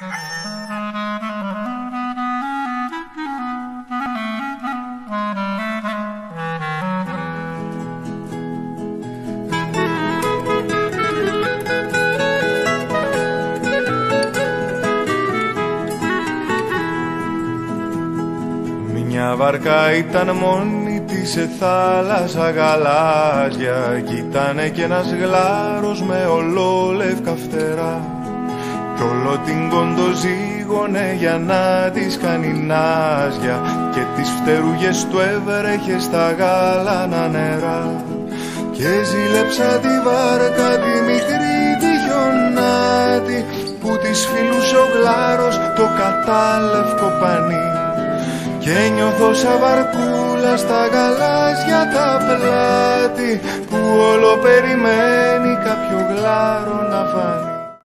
Μια βάρκα ήταν μόνη της σε θάλασσα γαλάζια. Κι ήτανε κι ένας γλάρος με ολόλευκα φτερά Κι όλο την κοντοζήγωνε για να της κάνει νάζια. Και τις φτερούγες του έβρεχε στα γάλανα νερά. Και ζήλεψα τη βάρκα τη μικρή τη χιονάτη Που της φιλούσε ο γλάρος το κατάλευκο πανί. Και νιώθω σαν βαρκούλα στα γαλάζια τα πλάτη Που όλο περιμένει